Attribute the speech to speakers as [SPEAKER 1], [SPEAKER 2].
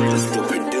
[SPEAKER 1] Real stupid dude.